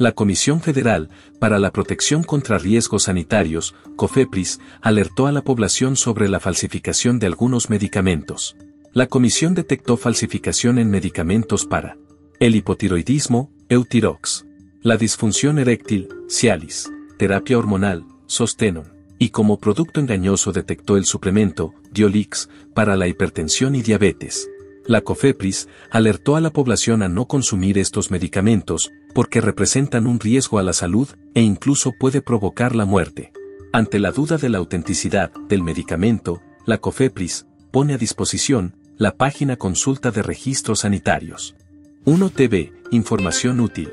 La Comisión Federal para la Protección contra Riesgos Sanitarios, COFEPRIS, alertó a la población sobre la falsificación de algunos medicamentos. La comisión detectó falsificación en medicamentos para el hipotiroidismo, Eutirox, la disfunción eréctil, Cialis, terapia hormonal, Sostenon, y como producto engañoso detectó el suplemento, Diolix, para la hipertensión y diabetes. La COFEPRIS alertó a la población a no consumir estos medicamentos, porque representan un riesgo a la salud e incluso puede provocar la muerte. Ante la duda de la autenticidad del medicamento, la COFEPRIS pone a disposición la página Consulta de Registros Sanitarios. 1 TV, información útil.